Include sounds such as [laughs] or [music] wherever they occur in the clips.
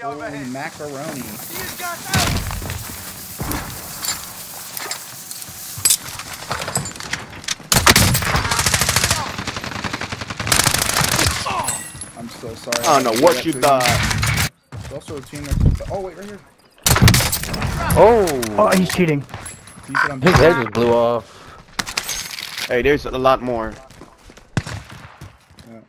Holy macaroni. I'm so sorry. I don't know what you There's thought. also a team that's. Oh, wait, right here. Oh, Oh, he's cheating. You said I'm his head just blew off. Hey, there's a lot more. Yeah.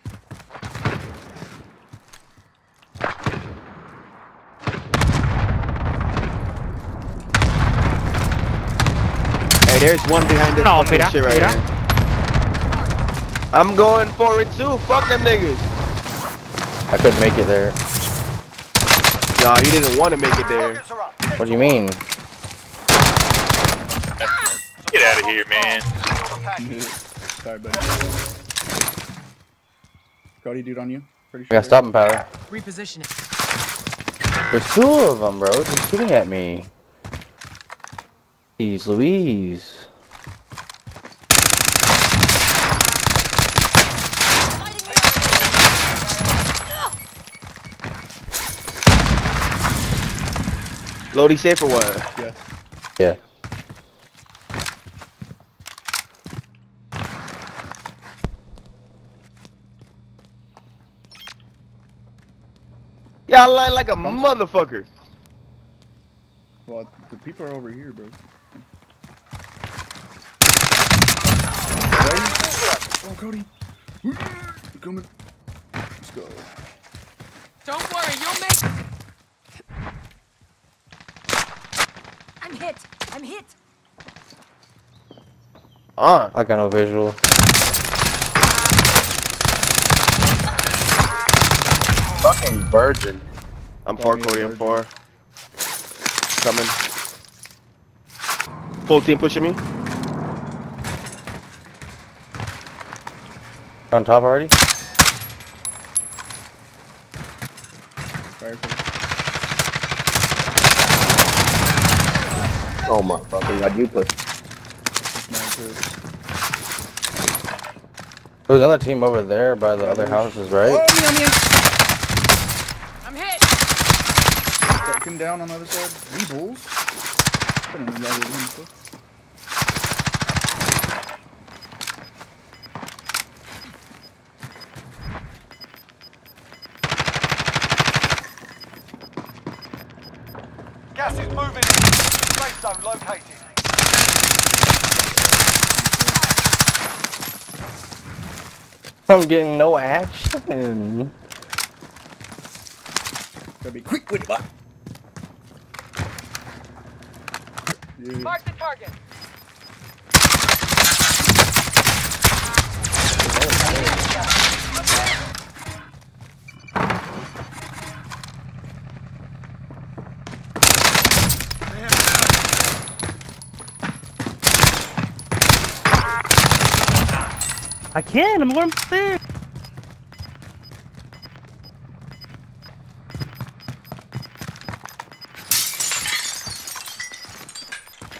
Hey, there's one behind this No, fucking mira, shit right mira. here. I'm going for it too. Fuck them niggas. I couldn't make it there. Nah, you didn't want to make it there. What do you mean? Get out of here, man. [laughs] Sorry, buddy. Cody, dude on you. Pretty I sure. got stopping power. Reposition it. There's two of them, bro. They're shooting at me. Jeez Louise. Lodi safe or what? Yes. Yeah. Y'all lying like a motherfucker. Well, the people are over here, bro. Oh, Cody. You coming? Let's go. Don't worry, you'll make. I'm hit. I'm hit. Uh, I got no visual. Fucking virgin. I'm Call four, me Cody. a I'm four. Coming. Full team pushing me. On top already? Fire Oh my fucking god, you put. There's another team over there by the other houses, right? Oh, me on me. I'm hit. Got him down on the other side. We bulls. Put him in the other room, so. Gas is moving in. Safe zone located. I'm getting no action. Gotta be quick with it, bud. Yeah. Mark the target. I can. I'm going upstairs.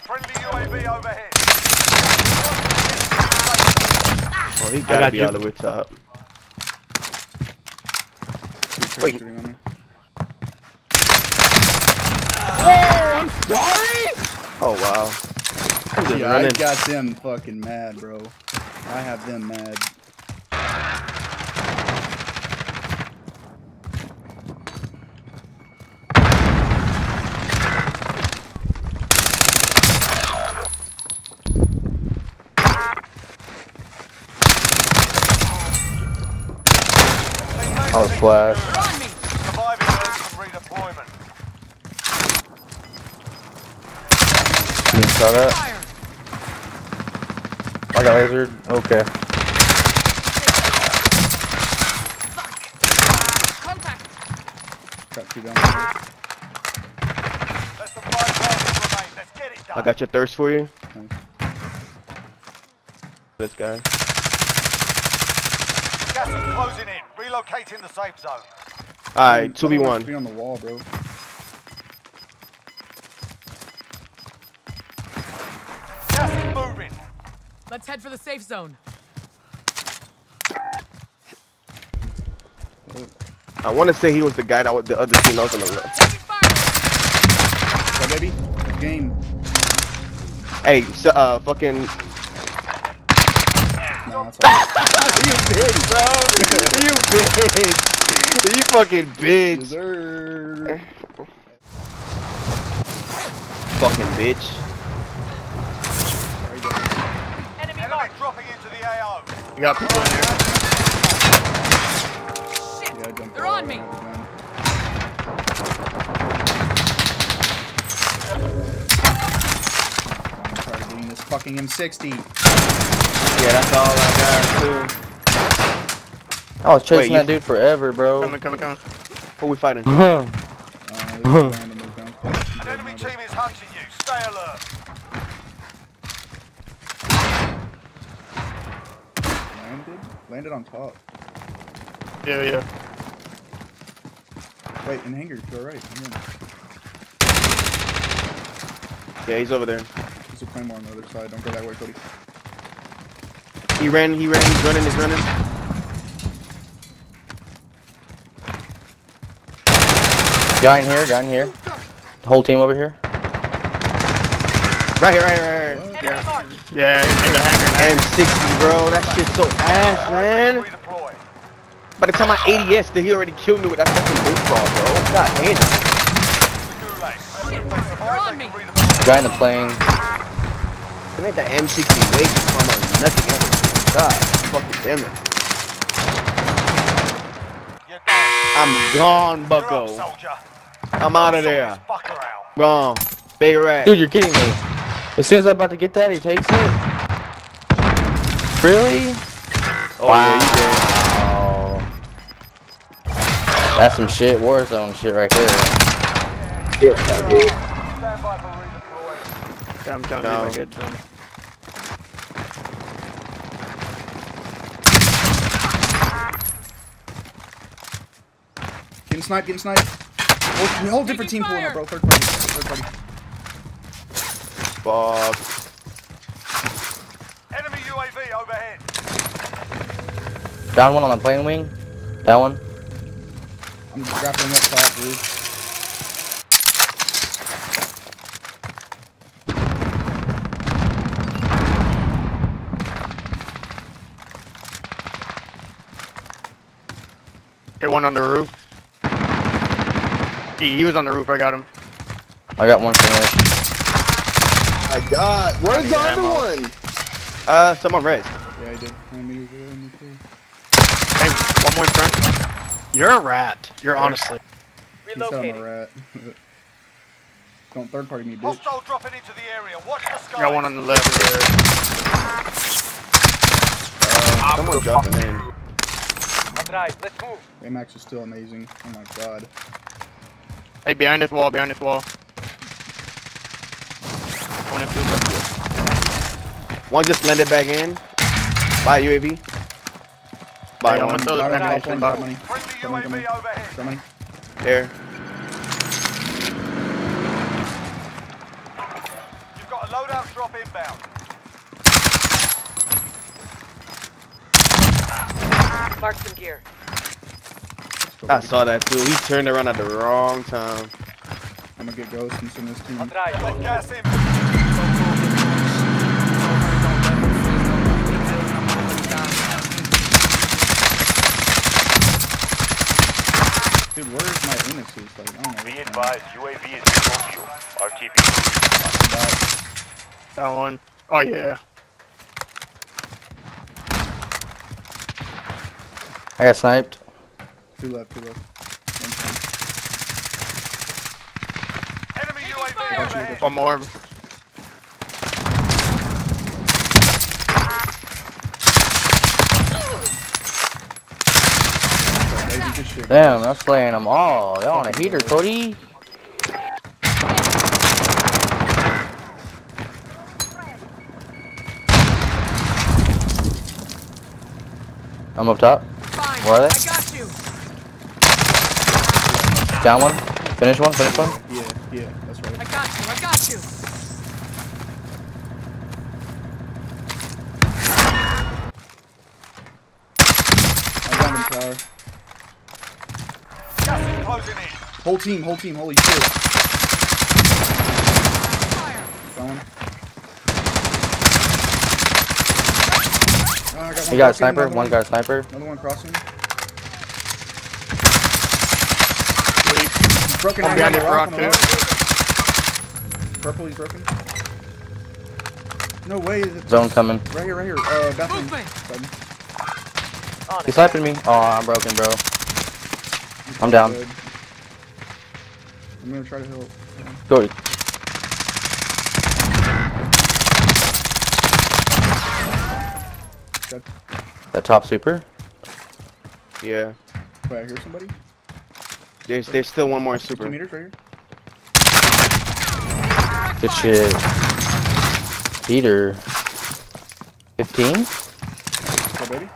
Friendly UAV overhead. Oh, he got gotta be you. all the way top. Two Wait. shooting on me. Oh wow. I'm Yeah, I got them fucking mad, bro. I have them mad. On me. Surviving redeployment. You saw that? I got lasered. Okay. Contact. Got two down. Less than five passes remain. Let's get it done. I got your thirst for you. Nice. This guy. Gas is closing in. Relocating the safe zone. Alright, 2v1. Be on the wall, bro. Let's head for the safe zone. I want to say he was the guy that was the other team that was on the left. Taking fire. Go, baby. Game. Hey, so, uh, fucking. Nah, it's all right. [laughs] you bitch, bro. [laughs] you bitch. You fucking bitch. Fucking bitch. Enemy Enemy marked. dropping into the AO. You got people in there. Shit. Yeah, They're all on me. I'm trying to gain this fucking M60. Yeah, that's all I got too. I was chasing Wait, that dude forever, bro. Coming, coming, coming. Who we fighting? Uh, this [laughs] is random. An enemy team is hunting you. Stay alert. Landed? Landed on top. Yeah, yeah. Wait, in hangar, to our right. Hang on. Yeah, he's over there. There's a claymore on the other side. Don't go that way, Cody. He ran, he ran, he's running, he's running. Guy in here, guy in here. The whole team over here. Right here, right here, right here. Enemy marked. Yeah, he's in the hangar. M60, bro. That shit's so ass, man. By the time I ADS, he already killed me with that fucking baseball, bro. God damn. Gulag. Shit. They're on me. Redeploy. Guy in the plane. To make that M60 wait from a nothing else. God, fucking damn it. I'm gone, bucko. I'm out of there. this Fucker out. Gone. Big rat. Dude, you're kidding me. As soon as I'm about to get that, he takes it. Really? Oh, yeah, you did. Wow. That's some shit, Warzone shit right there. Stand by for. Yeah, I'm telling No. you, I get to him. Getting sniped, getting sniped. Whole, whole different team pulling up, bro. Third party. Third party. Fuck. Enemy UAV overhead. Down one on the plane wing. That one. I'm grappling up top, dude. Hit one on the roof. He, he was on the roof. I got him. I got one finished. I got. Where's the other one? Uh, someone red. Yeah, I did. Let me go in the too. Hey, one more in front. You're a rat. You're honestly. He said I'm a rat. [laughs] Don't third party me, bitch. Hostile dropping into the area. Watch the sky. Got one on the left there. Uh, someone dropping in. Let's move. Amax is still amazing. Oh my god. Hey, behind this wall, behind this wall. One in field. One just landed back in. By UAV. By Hey, I'm one. gonna throw this Got back money, in got the money, box. got money. Friendly Come on, come UAV overhead. Got money. There. You've got a loadout drop inbound. Mark some gear. I saw that too. He turned around at the wrong time. I'm gonna get ghost and send this team. Got gas in. Dude, where's my innocence? Like, I don't know. Be advised, UAV is in fuel. RTB. going on. That one. Oh, yeah. I got sniped. Two left, two left. Enemy UAV One more. Shit. Damn, I'm slaying them all. Y'all on a heater, Cody. I'm up top. Fine. Where are they? I got you. Down one. Finish one. Finish one. Yeah, yeah, that's right. I got you. I got you. I got him, tower. Whole team, whole team, holy shit. Going. Oh, I got one He got a sniper. another One got a sniper. Another one crossing. He's broken One out behind the the rock, rock, on. Purple, he's broken. No way. Zone coming. Right here, right here. Uh, bathroom. Button. He's it. sniping me. Oh, I'm broken, bro. I'm down. Good. I'm gonna try to help. Go. Good. That top super. Yeah. Wait, I hear somebody. There's there's still one more 50 super. meters right here. Good shit. Peter. 15? Go, baby.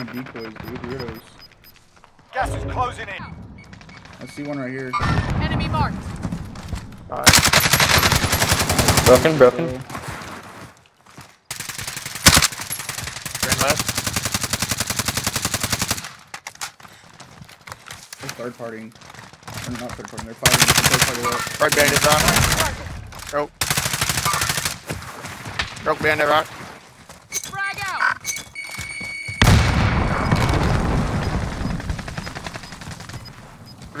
Going decoys, dude. Weirdos. Gas is closing in. I see one right here. Enemy marked. Broken, broken. So, Turn left. they're third partying. Or not third partying, they're fighting. They're third party up. Right behind the rock. Broke. Broke behind the rock.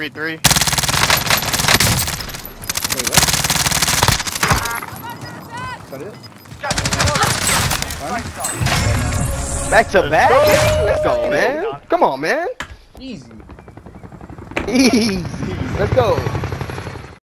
3 3. Wait, what? Is that it? One. Back to back? Let's go, man. Come on, man. Easy. Easy. Let's go.